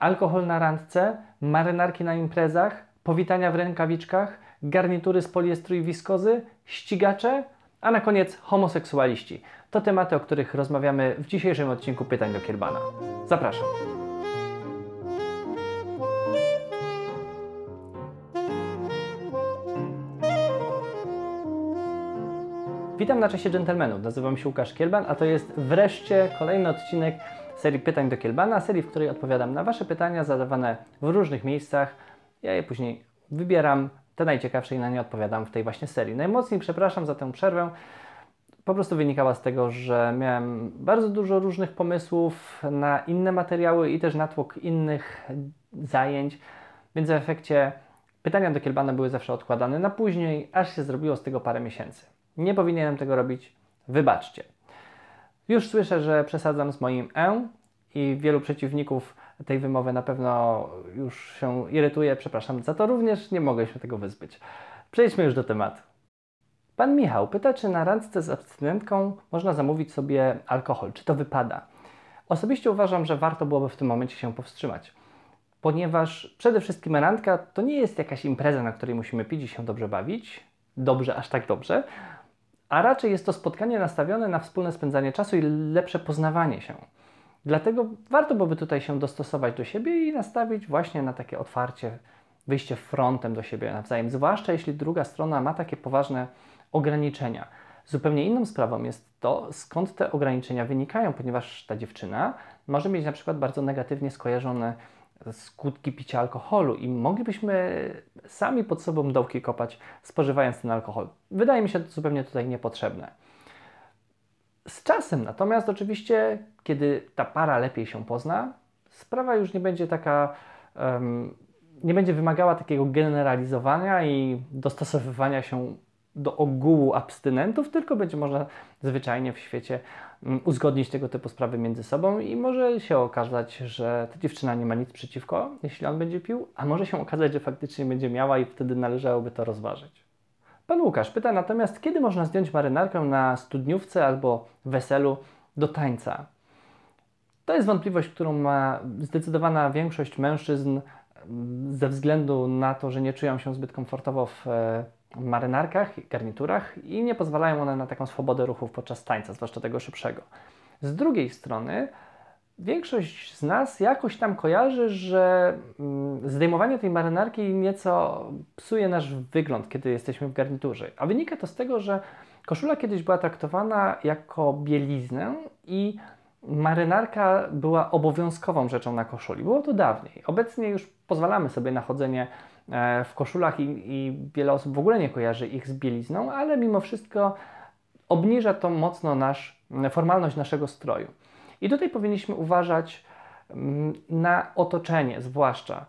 alkohol na randce, marynarki na imprezach, powitania w rękawiczkach, garnitury z poliestru i wiskozy, ścigacze, a na koniec homoseksualiści. To tematy, o których rozmawiamy w dzisiejszym odcinku Pytań do Kierbana. Zapraszam. Witam na czasie dżentelmenów. Nazywam się Łukasz Kielban, a to jest wreszcie kolejny odcinek serii Pytań do Kielbana, serii, w której odpowiadam na Wasze pytania zadawane w różnych miejscach. Ja je później wybieram, te najciekawsze i na nie odpowiadam w tej właśnie serii. Najmocniej przepraszam za tę przerwę. Po prostu wynikała z tego, że miałem bardzo dużo różnych pomysłów na inne materiały i też natłok innych zajęć, więc w efekcie pytania do Kielbana były zawsze odkładane na później, aż się zrobiło z tego parę miesięcy. Nie powinienem tego robić, wybaczcie. Już słyszę, że przesadzam z moim e i wielu przeciwników tej wymowy na pewno już się irytuje. Przepraszam za to również, nie mogę się tego wyzbyć. Przejdźmy już do tematu. Pan Michał pyta, czy na randce z abstynentką można zamówić sobie alkohol. Czy to wypada? Osobiście uważam, że warto byłoby w tym momencie się powstrzymać, ponieważ przede wszystkim randka to nie jest jakaś impreza, na której musimy pić i się dobrze bawić. Dobrze, aż tak dobrze a raczej jest to spotkanie nastawione na wspólne spędzanie czasu i lepsze poznawanie się. Dlatego warto byłoby tutaj się dostosować do siebie i nastawić właśnie na takie otwarcie, wyjście frontem do siebie nawzajem, zwłaszcza jeśli druga strona ma takie poważne ograniczenia. Zupełnie inną sprawą jest to, skąd te ograniczenia wynikają, ponieważ ta dziewczyna może mieć na przykład bardzo negatywnie skojarzone skutki picia alkoholu i moglibyśmy sami pod sobą dołki kopać, spożywając ten alkohol. Wydaje mi się to zupełnie tutaj niepotrzebne. Z czasem natomiast oczywiście, kiedy ta para lepiej się pozna, sprawa już nie będzie taka, um, nie będzie wymagała takiego generalizowania i dostosowywania się do ogółu abstynentów, tylko będzie można zwyczajnie w świecie uzgodnić tego typu sprawy między sobą i może się okazać, że ta dziewczyna nie ma nic przeciwko, jeśli on będzie pił, a może się okazać, że faktycznie będzie miała i wtedy należałoby to rozważyć. Pan Łukasz pyta natomiast, kiedy można zdjąć marynarkę na studniówce albo weselu do tańca? To jest wątpliwość, którą ma zdecydowana większość mężczyzn mm, ze względu na to, że nie czują się zbyt komfortowo w e, marynarkach garniturach i nie pozwalają one na taką swobodę ruchów podczas tańca, zwłaszcza tego szybszego. Z drugiej strony, większość z nas jakoś tam kojarzy, że mm, zdejmowanie tej marynarki nieco psuje nasz wygląd, kiedy jesteśmy w garniturze. A wynika to z tego, że koszula kiedyś była traktowana jako bieliznę i marynarka była obowiązkową rzeczą na koszuli. Było to dawniej. Obecnie już pozwalamy sobie na chodzenie w koszulach i, i wiele osób w ogóle nie kojarzy ich z bielizną, ale mimo wszystko obniża to mocno nasz, formalność naszego stroju. I tutaj powinniśmy uważać mm, na otoczenie, zwłaszcza.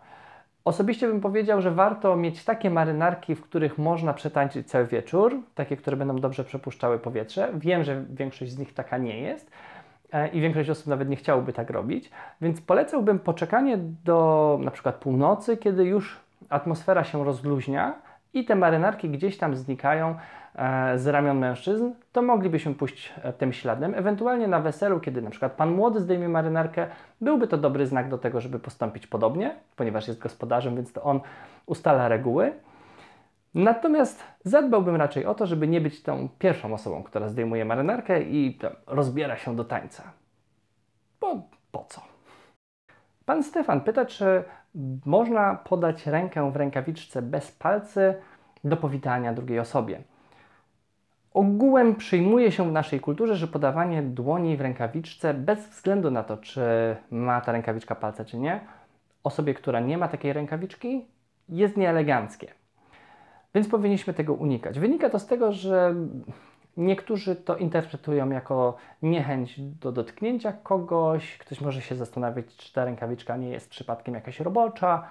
Osobiście bym powiedział, że warto mieć takie marynarki, w których można przetańczyć cały wieczór, takie, które będą dobrze przepuszczały powietrze. Wiem, że większość z nich taka nie jest e, i większość osób nawet nie chciałoby tak robić, więc polecałbym poczekanie do na przykład północy, kiedy już atmosfera się rozluźnia i te marynarki gdzieś tam znikają e, z ramion mężczyzn, to moglibyśmy pójść e, tym śladem. Ewentualnie na weselu, kiedy na przykład pan młody zdejmie marynarkę, byłby to dobry znak do tego, żeby postąpić podobnie, ponieważ jest gospodarzem, więc to on ustala reguły. Natomiast zadbałbym raczej o to, żeby nie być tą pierwszą osobą, która zdejmuje marynarkę i rozbiera się do tańca. Bo po co? Pan Stefan pyta, czy można podać rękę w rękawiczce bez palcy do powitania drugiej osobie. Ogółem przyjmuje się w naszej kulturze, że podawanie dłoni w rękawiczce, bez względu na to, czy ma ta rękawiczka palce, czy nie, osobie, która nie ma takiej rękawiczki, jest nieeleganckie. Więc powinniśmy tego unikać. Wynika to z tego, że Niektórzy to interpretują jako niechęć do dotknięcia kogoś. Ktoś może się zastanawiać, czy ta rękawiczka nie jest przypadkiem jakaś robocza.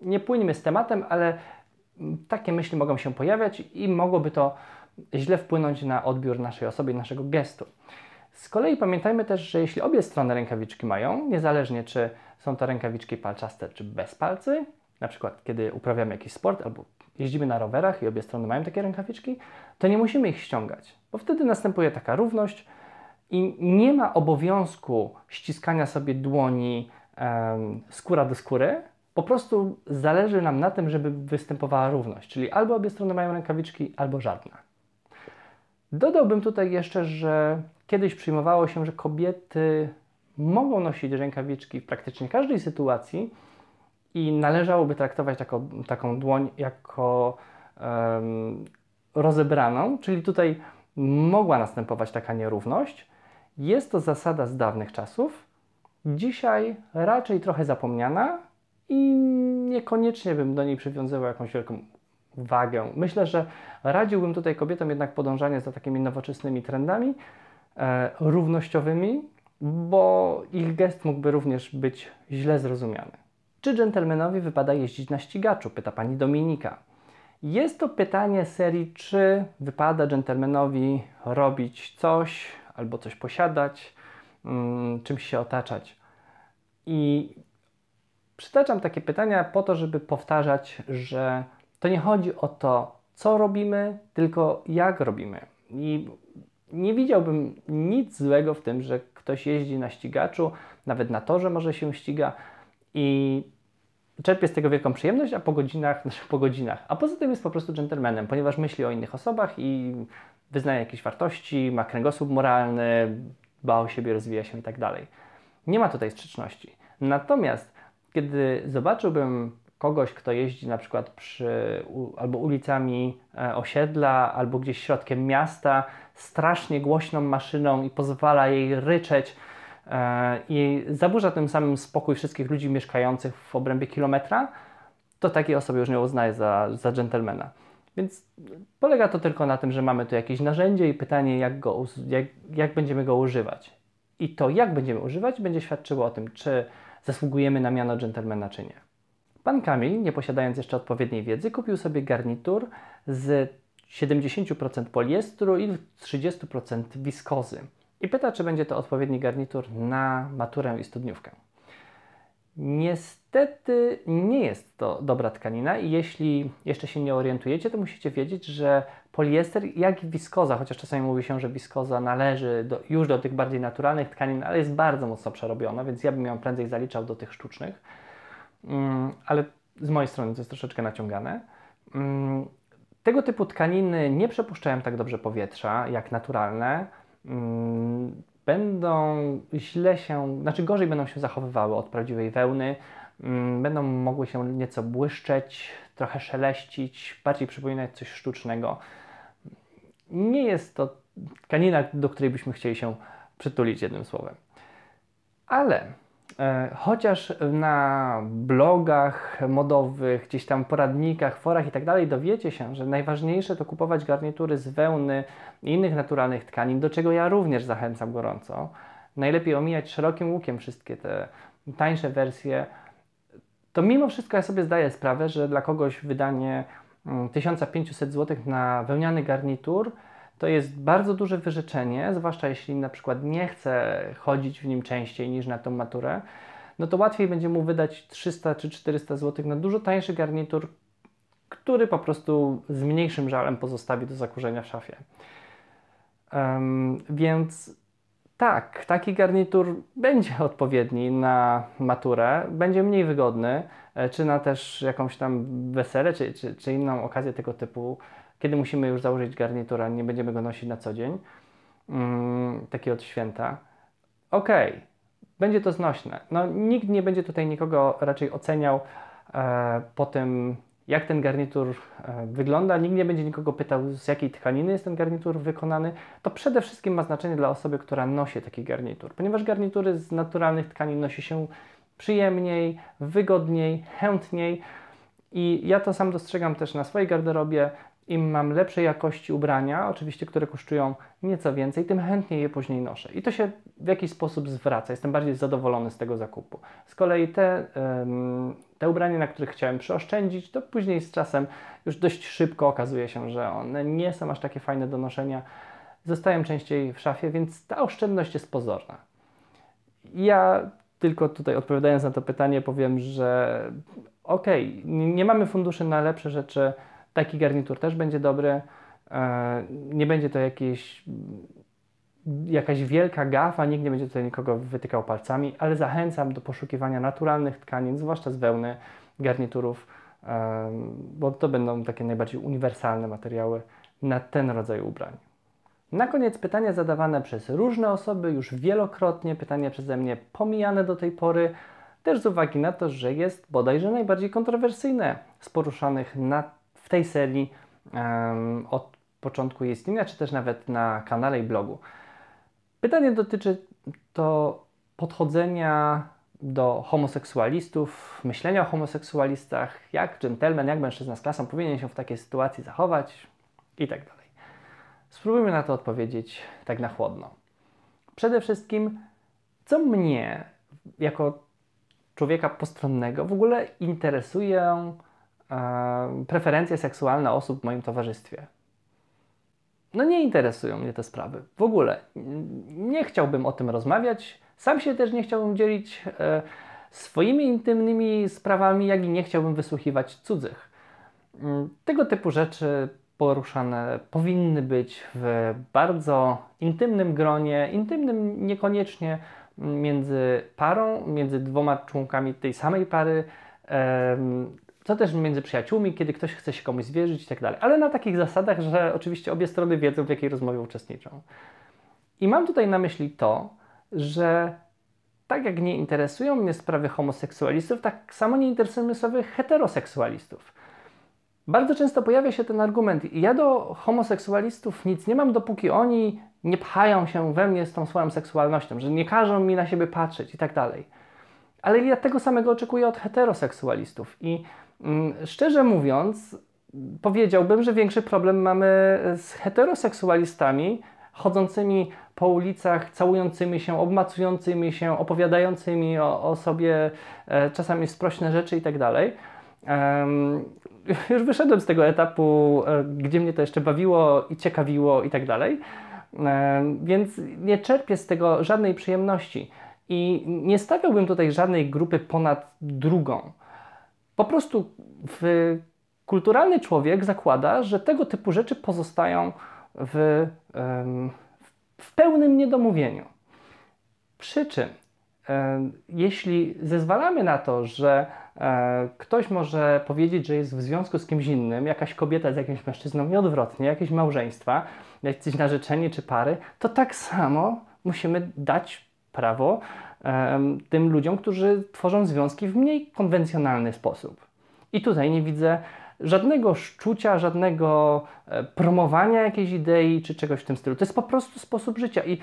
Nie płyniemy z tematem, ale takie myśli mogą się pojawiać i mogłoby to źle wpłynąć na odbiór naszej osoby i naszego gestu. Z kolei pamiętajmy też, że jeśli obie strony rękawiczki mają, niezależnie czy są to rękawiczki palczaste czy bez palcy, na przykład kiedy uprawiamy jakiś sport albo jeździmy na rowerach i obie strony mają takie rękawiczki, to nie musimy ich ściągać, bo wtedy następuje taka równość i nie ma obowiązku ściskania sobie dłoni em, skóra do skóry. Po prostu zależy nam na tym, żeby występowała równość, czyli albo obie strony mają rękawiczki, albo żadna. Dodałbym tutaj jeszcze, że kiedyś przyjmowało się, że kobiety mogą nosić rękawiczki w praktycznie każdej sytuacji i należałoby traktować taką, taką dłoń jako em, rozebraną, czyli tutaj mogła następować taka nierówność. Jest to zasada z dawnych czasów, dzisiaj raczej trochę zapomniana i niekoniecznie bym do niej przywiązywał jakąś wielką wagę. Myślę, że radziłbym tutaj kobietom jednak podążanie za takimi nowoczesnymi trendami e, równościowymi, bo ich gest mógłby również być źle zrozumiany. Czy dżentelmenowi wypada jeździć na ścigaczu? Pyta pani Dominika. Jest to pytanie serii, czy wypada dżentelmenowi robić coś albo coś posiadać, mm, czymś się otaczać. I przytaczam takie pytania po to, żeby powtarzać, że to nie chodzi o to, co robimy, tylko jak robimy. I nie widziałbym nic złego w tym, że ktoś jeździ na ścigaczu, nawet na torze może się ściga i czerpie z tego wielką przyjemność, a po godzinach, znaczy po godzinach, a poza tym jest po prostu dżentelmenem, ponieważ myśli o innych osobach i wyznaje jakieś wartości, ma kręgosłup moralny, dba o siebie, rozwija się i tak dalej. Nie ma tutaj sprzeczności. Natomiast kiedy zobaczyłbym kogoś, kto jeździ na przykład przy, u, albo ulicami e, osiedla, albo gdzieś środkiem miasta, strasznie głośną maszyną i pozwala jej ryczeć i zaburza tym samym spokój wszystkich ludzi mieszkających w obrębie kilometra, to takiej osoby już nie uznaję za, za dżentelmena. Więc polega to tylko na tym, że mamy tu jakieś narzędzie i pytanie, jak, go, jak, jak będziemy go używać. I to, jak będziemy używać, będzie świadczyło o tym, czy zasługujemy na miano dżentelmena, czy nie. Pan Kamil, nie posiadając jeszcze odpowiedniej wiedzy, kupił sobie garnitur z 70% poliestru i 30% wiskozy. I pyta, czy będzie to odpowiedni garnitur na maturę i studniówkę. Niestety nie jest to dobra tkanina i jeśli jeszcze się nie orientujecie, to musicie wiedzieć, że poliester, jak i wiskoza, chociaż czasami mówi się, że wiskoza należy do, już do tych bardziej naturalnych tkanin, ale jest bardzo mocno przerobiona, więc ja bym ją prędzej zaliczał do tych sztucznych. Um, ale z mojej strony to jest troszeczkę naciągane. Um, tego typu tkaniny nie przepuszczają tak dobrze powietrza jak naturalne. Um, będą źle się, znaczy gorzej będą się zachowywały od prawdziwej wełny, mm, będą mogły się nieco błyszczeć, trochę szeleścić, bardziej przypominać coś sztucznego. Nie jest to tkanina, do której byśmy chcieli się przytulić jednym słowem. Ale chociaż na blogach modowych, gdzieś tam poradnikach, forach i tak dalej dowiecie się, że najważniejsze to kupować garnitury z wełny i innych naturalnych tkanin, do czego ja również zachęcam gorąco. Najlepiej omijać szerokim łukiem wszystkie te tańsze wersje. To mimo wszystko ja sobie zdaję sprawę, że dla kogoś wydanie 1500 mm, zł na wełniany garnitur to jest bardzo duże wyrzeczenie, zwłaszcza jeśli na przykład nie chce chodzić w nim częściej niż na tą maturę, no to łatwiej będzie mu wydać 300 czy 400 zł na dużo tańszy garnitur, który po prostu z mniejszym żalem pozostawi do zakurzenia w szafie. Um, więc tak, taki garnitur będzie odpowiedni na maturę, będzie mniej wygodny, czy na też jakąś tam wesele, czy, czy, czy inną okazję tego typu, kiedy musimy już założyć garnitura, nie będziemy go nosić na co dzień, um, taki od święta. Okej, okay, będzie to znośne. No, nikt nie będzie tutaj nikogo raczej oceniał e, po tym, jak ten garnitur e, wygląda, nikt nie będzie nikogo pytał, z jakiej tkaniny jest ten garnitur wykonany, to przede wszystkim ma znaczenie dla osoby, która nosi taki garnitur, ponieważ garnitury z naturalnych tkanin nosi się przyjemniej, wygodniej, chętniej. I ja to sam dostrzegam też na swojej garderobie im mam lepszej jakości ubrania, oczywiście, które kosztują nieco więcej, tym chętniej je później noszę. I to się w jakiś sposób zwraca. Jestem bardziej zadowolony z tego zakupu. Z kolei te, te ubrania, na których chciałem przeoszczędzić, to później z czasem już dość szybko okazuje się, że one nie są aż takie fajne do noszenia. Zostają częściej w szafie, więc ta oszczędność jest pozorna. Ja tylko tutaj odpowiadając na to pytanie powiem, że okej, okay, nie mamy funduszy na lepsze rzeczy, Taki garnitur też będzie dobry. E, nie będzie to jakieś jakaś wielka gafa, nikt nie będzie tutaj nikogo wytykał palcami, ale zachęcam do poszukiwania naturalnych tkanin, zwłaszcza z wełny, garniturów, bo to będą takie najbardziej uniwersalne materiały na ten rodzaj ubrań. Na koniec pytania zadawane przez różne osoby, już wielokrotnie, pytania przeze mnie pomijane do tej pory, też z uwagi na to, że jest bodajże najbardziej kontrowersyjne z poruszanych na, w tej serii um, od początku jej istnienia, czy też nawet na kanale i blogu. Pytanie dotyczy to podchodzenia do homoseksualistów, myślenia o homoseksualistach, jak dżentelmen, jak mężczyzna z klasą powinien się w takiej sytuacji zachować i tak. Spróbujmy na to odpowiedzieć tak na chłodno. Przede wszystkim, co mnie jako człowieka postronnego w ogóle interesują e, preferencje seksualne osób w moim towarzystwie? No nie interesują mnie te sprawy. W ogóle nie chciałbym o tym rozmawiać. Sam się też nie chciałbym dzielić e, swoimi intymnymi sprawami, jak i nie chciałbym wysłuchiwać cudzych. Mm, tego typu rzeczy poruszane powinny być w bardzo intymnym gronie, intymnym niekoniecznie między parą, między dwoma członkami tej samej pary, to też między przyjaciółmi, kiedy ktoś chce się komuś zwierzyć i tak dalej, ale na takich zasadach, że oczywiście obie strony wiedzą, w jakiej rozmowie uczestniczą. I mam tutaj na myśli to, że tak jak nie interesują mnie sprawy homoseksualistów, tak samo nie interesują mnie sprawy heteroseksualistów. Bardzo często pojawia się ten argument: Ja do homoseksualistów nic nie mam, dopóki oni nie pchają się we mnie z tą swoją seksualnością, że nie każą mi na siebie patrzeć i tak dalej. Ale ja tego samego oczekuję od heteroseksualistów. I mm, szczerze mówiąc, powiedziałbym, że większy problem mamy z heteroseksualistami chodzącymi po ulicach, całującymi się, obmacującymi się, opowiadającymi o, o sobie e, czasami sprośne rzeczy i tak dalej. Już wyszedłem z tego etapu, e, gdzie mnie to jeszcze bawiło i ciekawiło i tak dalej. Więc nie czerpię z tego żadnej przyjemności i nie stawiałbym tutaj żadnej grupy ponad drugą. Po prostu kulturalny człowiek zakłada, że tego typu rzeczy pozostają w, w pełnym niedomówieniu. Przy czym, jeśli zezwalamy na to, że e, ktoś może powiedzieć, że jest w związku z kimś innym, jakaś kobieta z jakimś mężczyzną i odwrotnie, jakieś małżeństwa, jakieś narzeczenie czy pary, to tak samo musimy dać prawo um, tym ludziom, którzy tworzą związki w mniej konwencjonalny sposób. I tutaj nie widzę żadnego szczucia, żadnego e, promowania jakiejś idei czy czegoś w tym stylu. To jest po prostu sposób życia i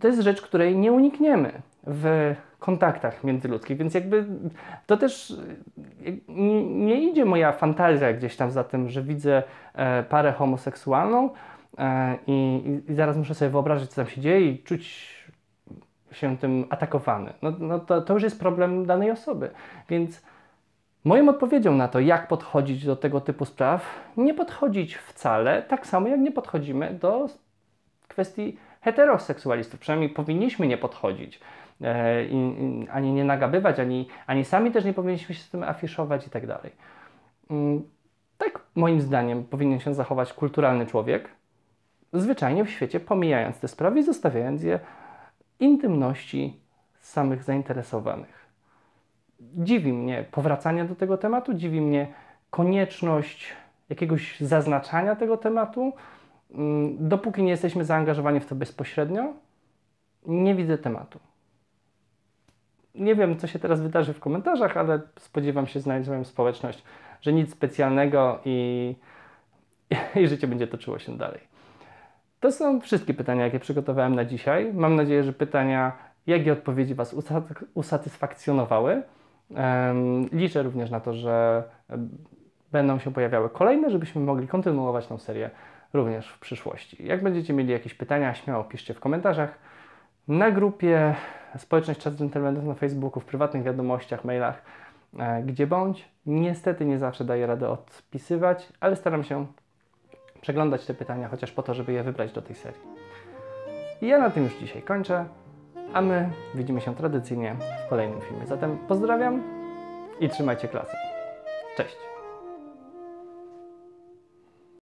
to jest rzecz, której nie unikniemy w kontaktach międzyludzkich, więc jakby to też e, nie idzie moja fantazja gdzieś tam za tym, że widzę e, parę homoseksualną, E, I, i, zaraz muszę sobie wyobrazić, co tam się dzieje i czuć się tym atakowany. No, no to, to już jest problem danej osoby. Więc moją odpowiedzią na to, jak podchodzić do tego typu spraw, nie podchodzić wcale tak samo, jak nie podchodzimy do kwestii heteroseksualistów. Przynajmniej powinniśmy nie podchodzić. E, i, ani nie nagabywać, ani, ani sami też nie powinniśmy się z tym afiszować i tak dalej. Mm, tak moim zdaniem powinien się zachować kulturalny człowiek, zwyczajnie w świecie pomijając te sprawy i zostawiając je intymności samych zainteresowanych. Dziwi mnie powracanie do tego tematu, dziwi mnie konieczność jakiegoś zaznaczania tego tematu. Mm, dopóki nie jesteśmy zaangażowani w to bezpośrednio, nie widzę tematu. Nie wiem, co się teraz wydarzy w komentarzach, ale spodziewam się, znając moją społeczność, że nic specjalnego i, i życie będzie toczyło się dalej. To są wszystkie pytania, jakie przygotowałem na dzisiaj. Mam nadzieję, że pytania, jak i odpowiedzi Was usatysfakcjonowały. Liczę również na to, że będą się pojawiały kolejne, żebyśmy mogli kontynuować tą serię również w przyszłości. Jak będziecie mieli jakieś pytania, śmiało piszcie w komentarzach. Na grupie Społeczność Czas Dżentelmenów na Facebooku, w prywatnych wiadomościach, mailach, e, gdzie bądź. Niestety nie zawsze daję radę odpisywać, ale staram się przeglądać te pytania, chociaż po to, żeby je wybrać do tej serii. I ja na tym już dzisiaj kończę, a my widzimy się tradycyjnie w kolejnym filmie. Zatem pozdrawiam i trzymajcie klasę. Cześć!